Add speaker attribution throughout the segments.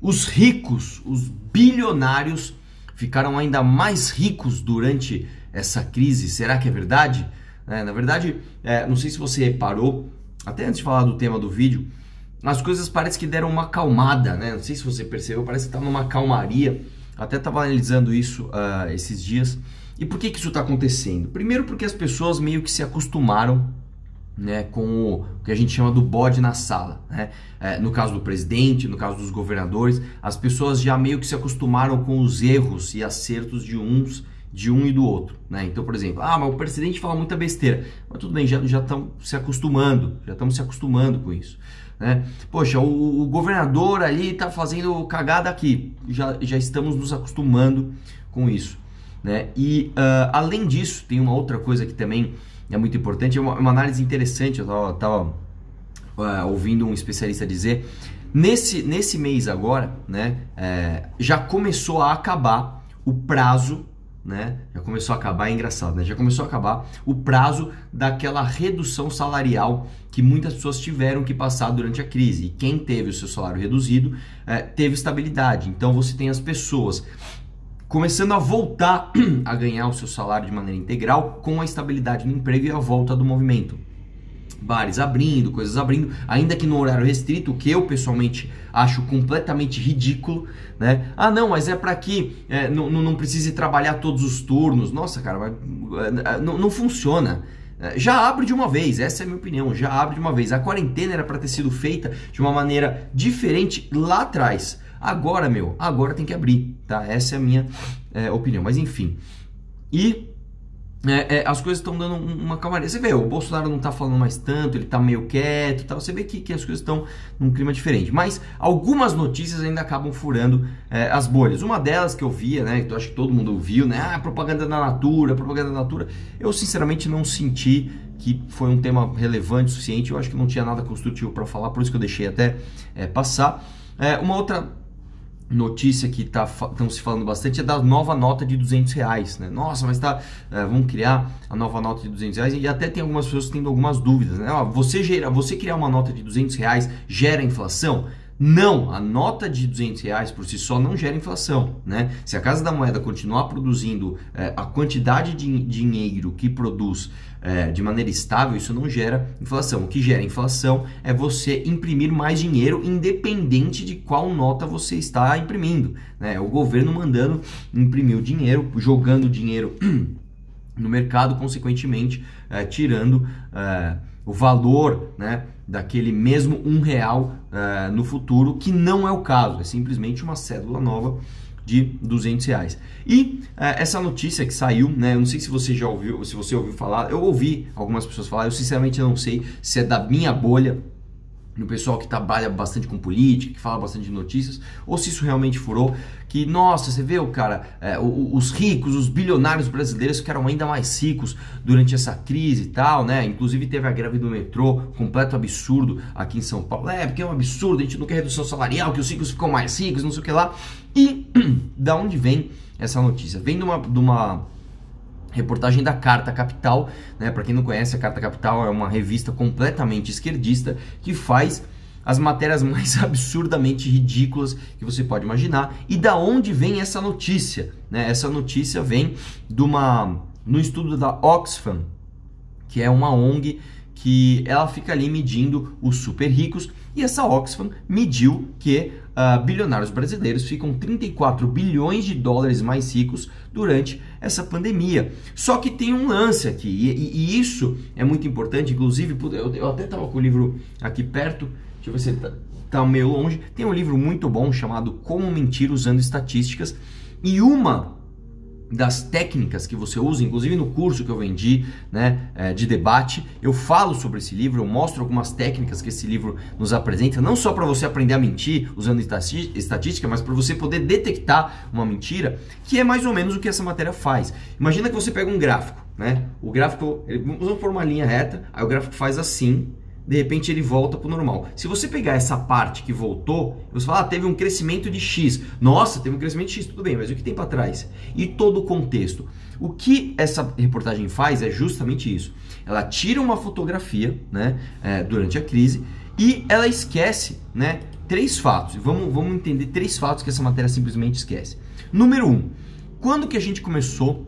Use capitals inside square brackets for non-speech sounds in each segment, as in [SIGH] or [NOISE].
Speaker 1: Os ricos, os bilionários, ficaram ainda mais ricos durante essa crise. Será que é verdade? É, na verdade, é, não sei se você reparou, até antes de falar do tema do vídeo, as coisas parecem que deram uma acalmada, né? Não sei se você percebeu, parece que está numa calmaria. Até estava analisando isso uh, esses dias. E por que, que isso está acontecendo? Primeiro porque as pessoas meio que se acostumaram né, com o, que a gente chama do bode na sala. Né? É, no caso do presidente, no caso dos governadores, as pessoas já meio que se acostumaram com os erros e acertos de uns de um e do outro, né? Então, por exemplo, ah, mas o presidente fala muita besteira, mas tudo bem, já estão se acostumando, já estamos se acostumando com isso, né? Poxa, o, o governador ali está fazendo cagada aqui, já já estamos nos acostumando com isso, né? E uh, além disso, tem uma outra coisa que também é muito importante, é uma, uma análise interessante, eu estava tava, uh, ouvindo um especialista dizer, nesse nesse mês agora, né? É, já começou a acabar o prazo né? Já começou a acabar, é engraçado, né? Já começou a acabar o prazo daquela redução salarial que muitas pessoas tiveram que passar durante a crise. E quem teve o seu salário reduzido é, teve estabilidade. Então você tem as pessoas começando a voltar [CLEARS THROAT] a ganhar o seu salário de maneira integral com a estabilidade no emprego e a volta do movimento bares abrindo, coisas abrindo, ainda que no horário restrito, que eu pessoalmente acho completamente ridículo, né? Ah, não, mas é para que é, não, não precise trabalhar todos os turnos. Nossa, cara, mas, é, não, não funciona. É, já abre de uma vez, essa é a minha opinião, já abre de uma vez. A quarentena era para ter sido feita de uma maneira diferente lá atrás. Agora, meu, agora tem que abrir, tá? Essa é a minha é, opinião. Mas enfim. E é, é, as coisas estão dando uma calmaria. Você vê, o Bolsonaro não está falando mais tanto, ele está meio quieto tal. Você vê que, que as coisas estão num clima diferente. Mas algumas notícias ainda acabam furando é, as bolhas. Uma delas que eu via, né? Que eu acho que todo mundo viu, né? Ah, propaganda da Natura, propaganda da Natura. Eu sinceramente não senti que foi um tema relevante o suficiente. Eu acho que não tinha nada construtivo para falar, por isso que eu deixei até é, passar. É, uma outra notícia que estão tá, se falando bastante é da nova nota de 200 reais, né? Nossa, mas tá, é, vamos criar a nova nota de 200 reais e até tem algumas pessoas tendo algumas dúvidas, né? Ó, você, gera, você criar uma nota de 200 reais gera inflação? Não, a nota de 200 reais por si só não gera inflação, né? Se a Casa da Moeda continuar produzindo é, a quantidade de dinheiro que produz é, de maneira estável, isso não gera inflação. O que gera inflação é você imprimir mais dinheiro, independente de qual nota você está imprimindo. Né? É o governo mandando imprimir o dinheiro, jogando dinheiro [CLEARS THROAT] no mercado, consequentemente, é, tirando o valor né, daquele mesmo um real uh, no futuro, que não é o caso, é simplesmente uma cédula nova de 200 reais. E uh, essa notícia que saiu, né, eu não sei se você já ouviu, se você ouviu falar, eu ouvi algumas pessoas falar, eu sinceramente não sei se é da minha bolha, no pessoal que trabalha bastante com política, que fala bastante de notícias, ou se isso realmente furou, que, nossa, você o cara, é, os ricos, os bilionários brasileiros ficaram ainda mais ricos durante essa crise e tal, né? Inclusive teve a greve do metrô, completo absurdo aqui em São Paulo. É, porque é um absurdo, a gente não quer redução salarial, que os ricos ficam mais ricos, não sei o que lá. E [CLEARS THROAT] da onde vem essa notícia? Vem de uma, de uma reportagem da Carta Capital, né? Para quem não conhece, a Carta Capital é uma revista completamente esquerdista que faz as matérias [LAUGHS] mais absurdamente ridículas que você pode imaginar. E da onde vem essa notícia? Né? Essa notícia vem de uma no estudo da Oxfam, que é uma ONG que ela fica ali medindo os super ricos e essa Oxfam mediu que uh, bilionários brasileiros ficam 34 bilhões de dólares mais ricos durante essa pandemia. Só que tem um lance aqui, e, e, e isso é muito importante, inclusive, eu, eu até estava com o livro aqui perto, deixa eu ver se está tá meio longe, tem um livro muito bom chamado Como Mentir Usando Estatísticas, e uma das técnicas que você usa, inclusive no curso que eu vendi né, é, de debate, eu falo sobre esse livro, eu mostro algumas técnicas que esse livro nos apresenta, não só para você aprender a mentir usando estatística, mas para você poder detectar uma mentira, que é mais ou menos o que essa matéria faz. Imagina que você pega um gráfico, né? O gráfico, ele, vamos por uma linha reta, aí o gráfico faz assim, de repente ele volta para o normal. Se você pegar essa parte que voltou, você fala, ah, teve um crescimento de X. Nossa, teve um crescimento de X, tudo bem, mas o que tem para trás? E todo o contexto. O que essa reportagem faz é justamente isso. Ela tira uma fotografia né, é, durante a crise E ela esquece, né? Três fatos. Vamos, vamos entender três fatos que essa matéria simplesmente esquece. Número um, quando que a gente começou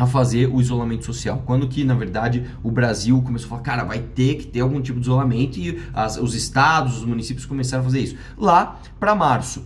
Speaker 1: a fazer o isolamento social. Quando que, na verdade, o Brasil começou a falar, cara, vai ter que ter algum tipo de isolamento e as, os estados, os municípios começaram a fazer isso. Lá para março.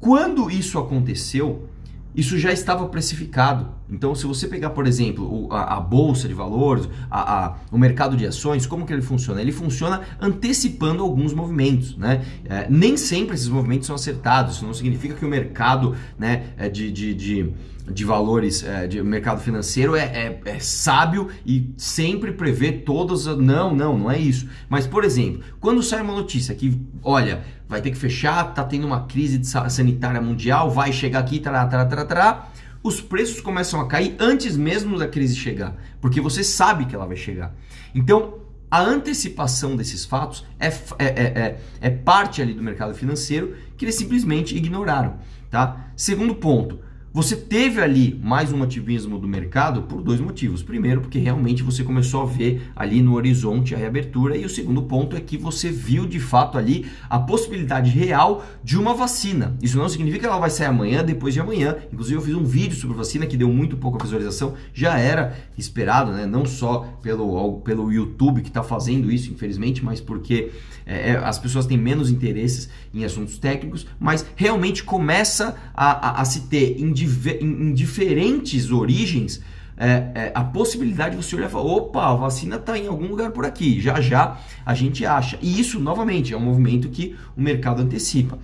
Speaker 1: Quando isso aconteceu, isso já estava precificado. Então, se você pegar, por exemplo, a, a bolsa de valores, a, a, o mercado de ações, como que ele funciona? Ele funciona antecipando alguns movimentos, né? É, nem sempre esses movimentos são acertados. Isso não significa que o mercado, né, é de, de, de de valores é, de mercado financeiro é, é, é, sábio e sempre prevê todas. Não, não, não é isso. Mas, por exemplo, quando sai uma notícia que, olha, vai ter que fechar, tá tendo uma crise sanitária mundial, vai chegar aqui, tará, tará, tará, tará, os preços começam a cair antes mesmo da crise chegar, porque você sabe que ela vai chegar. Então, a antecipação desses fatos é, é, é, é, é parte ali do mercado financeiro que eles simplesmente ignoraram. Tá? Segundo ponto, você teve ali mais um ativismo do mercado por dois motivos. Primeiro, porque realmente você começou a ver ali no horizonte a reabertura, e o segundo ponto é que você viu de fato ali a possibilidade real de uma vacina. Isso não significa que ela vai sair amanhã, depois de amanhã. Inclusive, eu fiz um vídeo sobre vacina que deu muito pouca visualização, já era esperado, né? Não só pelo, pelo YouTube que está fazendo isso, infelizmente, mas porque é, é, as pessoas têm menos interesses em assuntos técnicos, mas realmente começa a, a, a se ter em, em, diferentes origens é, é, a possibilidade de você olhar e falar: opa, a vacina está em algum lugar por aqui, já já a gente acha. E isso, novamente, é um movimento que o mercado antecipa.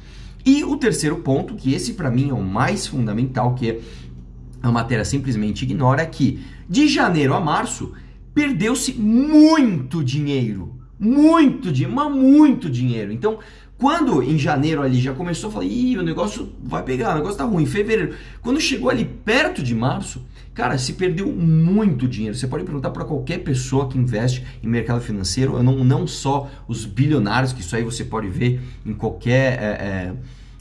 Speaker 1: E o terceiro ponto, que esse para mim é o mais fundamental, que a matéria simplesmente ignora, é que de janeiro a março perdeu-se muito dinheiro muito dinheiro, mas muito dinheiro. Então, quando em janeiro ali já começou a falar, ih, o negócio vai pegar, o negócio tá ruim. Em fevereiro, quando chegou ali perto de março, cara, se perdeu muito dinheiro. Você pode perguntar para qualquer pessoa que investe em mercado financeiro, não, não só os bilionários, que isso aí você pode ver em qualquer. É, é,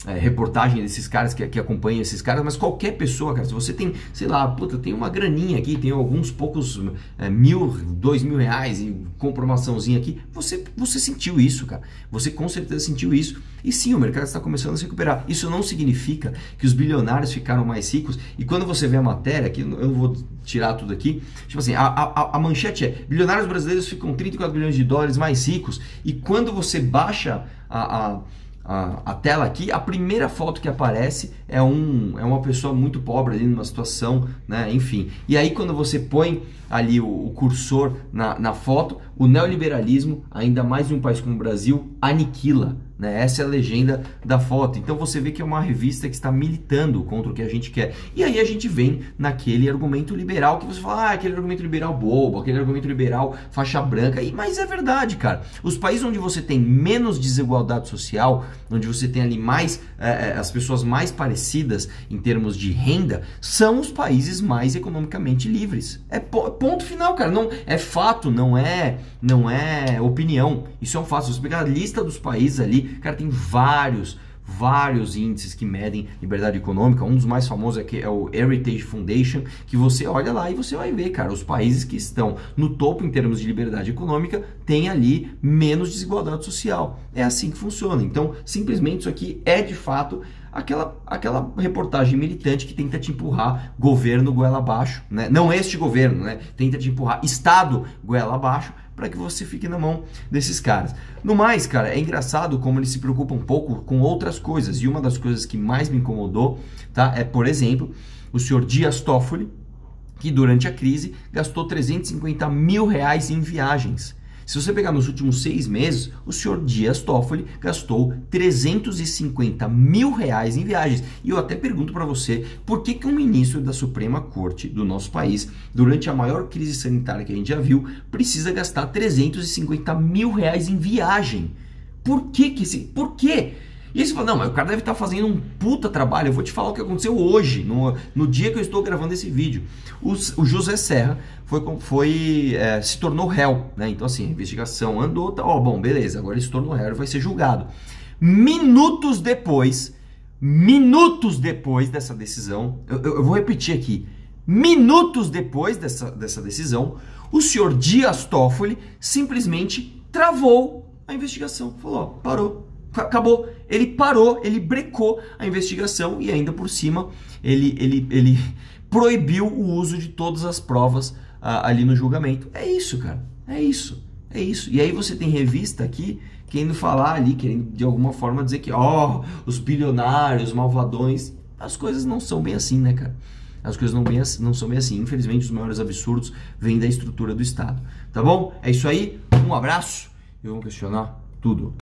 Speaker 1: é, reportagem desses caras que, que acompanham esses caras, mas qualquer pessoa, cara, se você tem, sei lá, puta, tem uma graninha aqui, tem alguns poucos é, mil, dois mil reais e compra uma açãozinha aqui, você, você sentiu isso, cara. Você com certeza sentiu isso. E sim, o mercado está começando a se recuperar. Isso não significa que os bilionários ficaram mais ricos. E quando você vê a matéria, aqui eu não vou tirar tudo aqui, tipo assim, a, a, a manchete é: bilionários brasileiros ficam 34 bilhões de dólares mais ricos. E quando você baixa a, a a, a, tela aqui, a primeira foto que aparece é, um, é uma pessoa muito pobre ali numa situação, né? Enfim. E aí quando você põe ali o, o cursor na, na foto, o neoliberalismo, ainda mais em um país como o Brasil, aniquila. Né? Essa é a legenda da foto. Então você vê que é uma revista que está militando contra o que a gente quer. E aí a gente vem naquele argumento liberal que você fala, ah, aquele argumento liberal bobo, aquele argumento liberal faixa branca. E, mas é verdade, cara. Os países onde você tem menos desigualdade social, onde você tem ali mais é, as pessoas mais parecidas em termos de renda, são os países mais economicamente livres. É ponto final, cara. Não é fato, não é, não é opinião. Isso é um fato. Se você pegar a lista dos países ali cara, tem vários, vários índices que medem liberdade econômica. Um dos mais famosos é, que é o Heritage Foundation, que você olha lá e você vai ver, cara, os países que estão no topo em termos de liberdade econômica têm ali menos desigualdade social. É assim que funciona. Então, simplesmente isso aqui é de fato aquela, aquela reportagem militante que tenta te empurrar governo goela abaixo, né? Não este governo, né? Tenta te empurrar Estado goela abaixo para que você fique na mão desses caras. No mais, cara, é engraçado como eles se preocupam um pouco com outras coisas. E uma das coisas que mais me incomodou, tá? É, por exemplo, o senhor Dias Toffoli, que durante a crise gastou 350 mil reais em viagens. Se você pegar nos últimos seis meses, o senhor Dias Toffoli gastou 350 mil reais em viagens. E eu até pergunto para você, por que, que um ministro da Suprema Corte do nosso país, durante a maior crise sanitária que a gente já viu, precisa gastar 350 mil reais em viagem? Por que que esse... Por quê? E aí você fala, não, mas o cara deve estar tá fazendo um puta trabalho. Eu vou te falar o que aconteceu hoje, no, no dia que eu estou gravando esse vídeo. O, o José Serra foi, foi é, se tornou réu, né? Então, assim, a investigação andou, tá, ó, bom, beleza, agora ele se tornou réu e vai ser julgado. Minutos depois, minutos depois dessa decisão, eu, eu, eu vou repetir aqui, minutos depois dessa, dessa decisão, o senhor Dias Toffoli simplesmente travou a investigação. Falou, ó, parou. Acabou. Ele parou, ele brecou a investigação e ainda por cima ele, ele, ele proibiu o uso de todas as provas ah, ali no julgamento. É isso, cara. É isso. É isso. E aí você tem revista aqui querendo falar ali, querendo de alguma forma dizer que, ó, oh, os bilionários, malvadões. As coisas não são bem assim, né, cara? As coisas não, bem, não são bem assim. Infelizmente, os maiores absurdos vêm da estrutura do Estado. Tá bom? É isso aí. Um abraço e vamos questionar tudo.